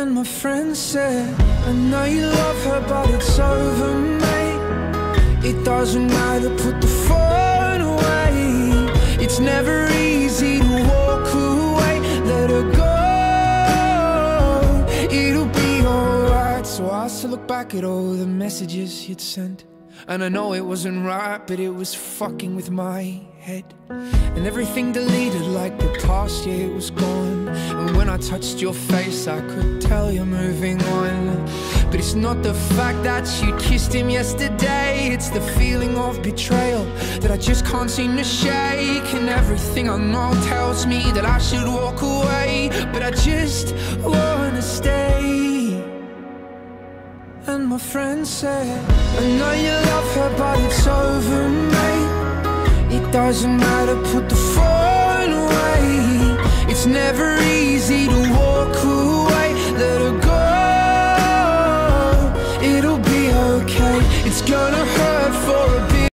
And my friend said, I know you love her, but it's over, mate. It doesn't matter, put the phone away. It's never easy to walk away. Let her go. It'll be alright. So I still look back at all the messages you'd sent. And I know it wasn't right, but it was fucking with my head. And everything deleted like the past year was gone. And when I touched your face, I could tell you're moving on. But it's not the fact that you kissed him yesterday, it's the feeling of betrayal that I just can't seem to shake. And everything I know tells me that I should walk away, but I just wanna stay. And my friend said, I know you love her, but it's over, mate. It doesn't matter, put the